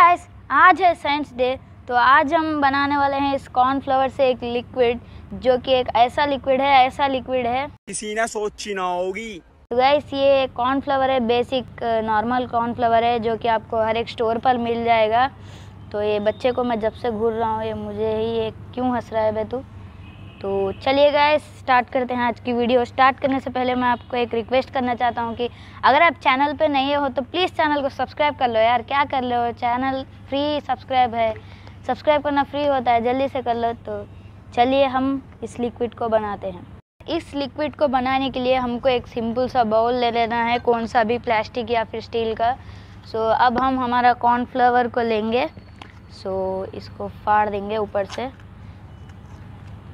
Guys आज है science day तो आज हम बनाने वाले हैं इस कॉर्नफ्लावर से एक लिक्विड जो कि एक ऐसा लिक्विड है ऐसा लिक्विड है। किसी ने सोची ना होगी। तो गाइस ये कॉर्नफ्लावर है बेसिक नॉर्मल कॉर्नफ्लावर है जो कि आपको हर एक स्टोर पर मिल जाएगा। तो ये बच्चे को मैं जब से घूर रहा हूँ ये मुझे ही ये क्यों हंस रहा है बे तू? तो चलिए गाइस स्टार्ट करते हैं आज की वीडियो स्टार्ट करने से पहले मैं आपको एक रिक्वेस्ट करना चाहता हूँ कि अगर आप चैनल पे नए हो तो प्लीज़ चैनल को सब्सक्राइब कर लो यार. क्या कर लो? चैनल फ्री सब्सक्राइब है. सब्सक्राइब करना फ्री होता है, जल्दी से कर लो. तो चलिए हम इस लिक्विड को बनाते हैं. इस लिक्विड को बनाने के लिए हमको एक सिंपल सा बाउल ले लेना है, कौन सा भी प्लास्टिक या फिर स्टील का. सो अब हम हमारा कॉर्नफ्लावर को लेंगे. सो इसको फाड़ देंगे ऊपर से.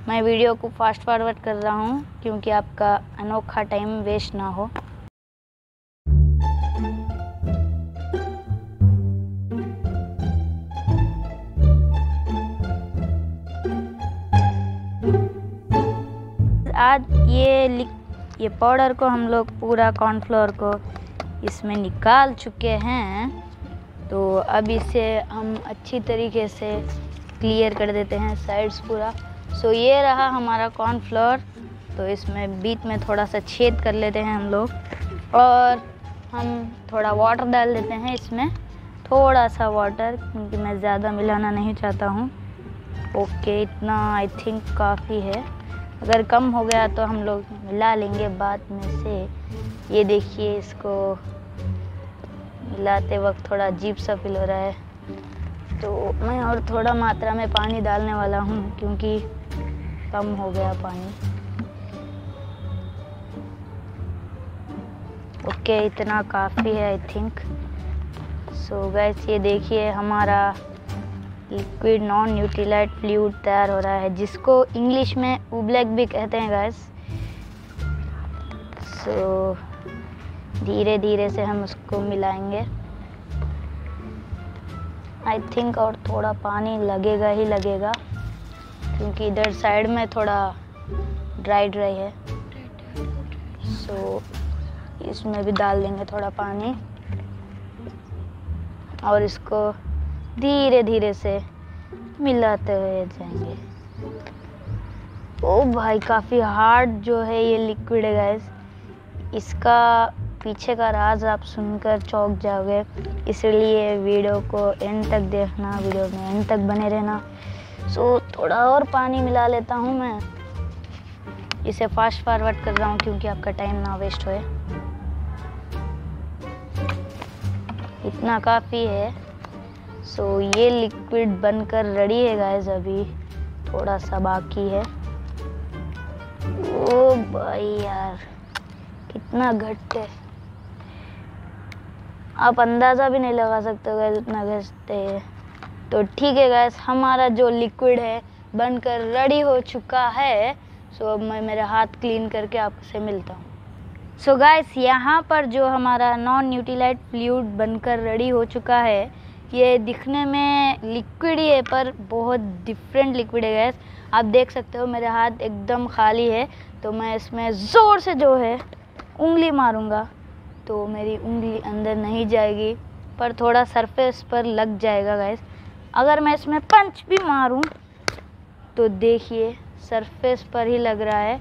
मैं वीडियो को फास्ट फॉरवर्ड कर रहा हूँ क्योंकि आपका अनोखा टाइम वेस्ट ना हो। आज ये लिक ये पाउडर को हम लोग पूरा कॉर्नफ्लोर को इसमें निकाल चुके हैं। तो अब इसे हम अच्छी तरीके से क्लियर कर देते हैं साइड्स पूरा। सो ये रहा हमारा कॉर्नफ्लोर तो इसमें बीच में थोड़ा सा छेद कर लेते हैं हम लोग. और हम थोड़ा वाटर डाल देते हैं इसमें. थोड़ा सा वाटर क्योंकि मैं ज़्यादा मिलाना नहीं चाहता हूँ. ओके इतना आई थिंक काफ़ी है. अगर कम हो गया तो हम लोग मिला लेंगे बाद में से. ये देखिए इसको मिलाते वक्त थोड़ा अजीब सा फील हो रहा है. तो मैं और थोड़ा मात्रा में पानी डालने वाला हूँ, क्योंकि कम हो गया पानी। ओके okay, इतना काफ़ी है आई थिंक सो गैस ये देखिए हमारा लिक्विड नॉन न्यूट्रीलाइट फ्लूड तैयार हो रहा है जिसको इंग्लिश में उब्लैक भी कहते हैं गैस सो so, धीरे धीरे से हम उसको मिलाएँगे। आई थिंक और थोड़ा पानी लगेगा ही लगेगा। क्योंकि इधर साइड में थोड़ा ड्राई ड्राई है। सो so, इसमें भी डाल देंगे थोड़ा पानी। और इसको धीरे धीरे से मिलाते हुए जाएँगे। ओ भाई काफ़ी हार्ड जो है ये लिक्विड है गैस इसका पीछे का राज आप सुनकर चौंक जाओगे। इसलिए वीडियो को एंड तक देखना वीडियो में एंड तक बने रहना। सो थोड़ा और पानी मिला लेता हूँ मैं। इसे फास्ट फॉरवर्ड कर रहा हूँ क्योंकि आपका टाइम ना वेस्ट होए। इतना काफ़ी है। सो ये लिक्विड बनकर रेडी है गाइस अभी। थोड़ा सा बाकी है। ओ भाई यार, कितना घट है। आप अंदाज़ा भी नहीं लगा सकते गैस उतना घटते है। तो ठीक है गैस हमारा जो लिक्विड है, बनकर रेडी हो चुका है। सो अब मैं मेरे हाथ क्लीन करके आपसे मिलता हूँ। सो गाइस यहाँ पर जो हमारा नॉन न्यूट्रीलाइट फ्लूइड बनकर रेडी हो चुका है, ये दिखने में लिक्विड ही है, पर बहुत डिफरेंट लिक्विड है गैस आप देख सकते हो, मेरे हाथ एकदम खाली है। तो मैं इसमें ज़ोर से जो है, उंगली मारूँगा। तो मेरी उंगली अंदर नहीं जाएगी, पर थोड़ा सरफेस पर लग जाएगा गैस अगर मैं इसमें पंच भी मारूं तो देखिए सरफेस पर ही लग रहा है।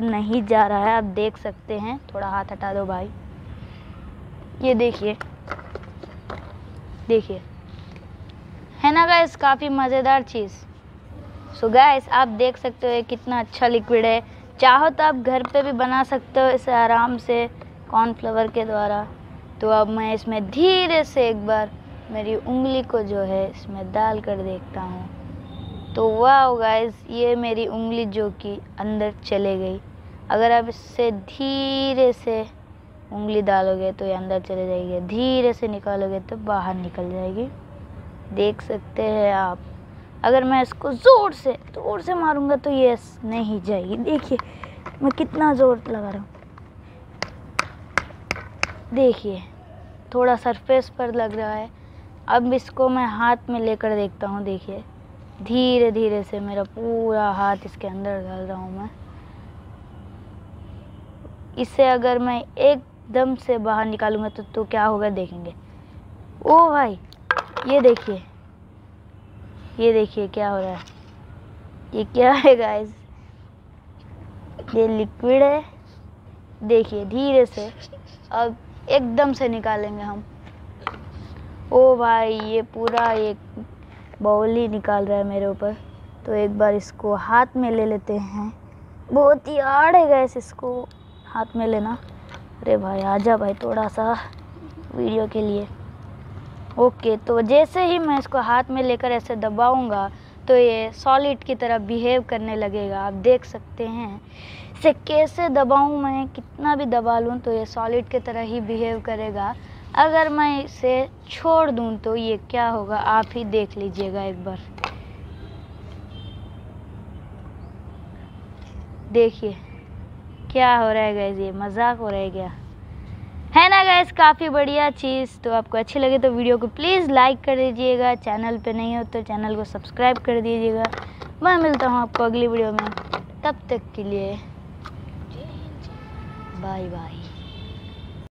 नहीं जा रहा है, आप देख सकते हैं। थोड़ा हाथ हटा दो भाई। ये देखिए। देखिए। है ना गैस काफ़ी मज़ेदार चीज़। सो गैस आप देख सकते हो कितना अच्छा लिक्विड है। चाहो तो आप घर पे भी बना सकते हो इसे आराम से। कॉर्नफ्लावर के द्वारा। तो अब मैं इसमें धीरे से एक बार मेरी उंगली को जो है इसमें डाल कर देखता हूँ। तो वाह गाइस ये मेरी उंगली जो कि अंदर चले गई। अगर आप इससे धीरे से उंगली डालोगे तो ये अंदर चले जाएगी। धीरे से निकालोगे तो बाहर निकल जाएगी। देख सकते हैं आप। अगर मैं इसको ज़ोर से ज़ोर से मारूँगा तो ये नहीं जाएगी। देखिए, मैं कितना ज़ोर लगा रहा हूँ। देखिए, थोड़ा सरफेस पर लग रहा है। अब इसको मैं हाथ में लेकर देखता हूँ, देखिए। धीरे धीरे से मेरा पूरा हाथ इसके अंदर डाल रहा हूँ मैं। इसे अगर मैं एकदम से बाहर निकालूँगा तो तो क्या होगा देखेंगे। ओ भाई, ये देखिए। ये देखिए क्या हो रहा है। ये क्या है गाइस ये लिक्विड है। देखिए, धीरे से। अब एकदम से निकालेंगे हम। ओ भाई, ये पूरा एक बाउल निकाल रहा है मेरे ऊपर। तो एक बार इसको हाथ में ले लेते हैं। बहुत ही हार्ड है गैस इसको। हाथ में लेना। अरे भाई, आजा भाई थोड़ा सा वीडियो के लिए। ओके तो जैसे ही मैं इसको हाथ में लेकर ऐसे दबाऊँगा तो ये सॉलिड की तरह बिहेव करने लगेगा। आप देख सकते हैं। इसे कैसे दबाऊं मैं? कितना भी दबा लूँ तो ये सॉलिड की तरह ही बिहेव करेगा। अगर मैं इसे छोड़ दूँ तो ये क्या होगा? आप ही देख लीजिएगा एक बार। देखिए, क्या हो रहा है गैस ये मज़ाक हो रहा है क्या? गैस काफ़ी बढ़िया चीज़ तो आपको अच्छी लगे तो वीडियो को प्लीज़ लाइक कर दीजिएगा। चैनल पे नहीं हो तो चैनल को सब्सक्राइब कर दीजिएगा। मैं मिलता हूँ आपको अगली वीडियो में। तब तक के लिए बाय बाय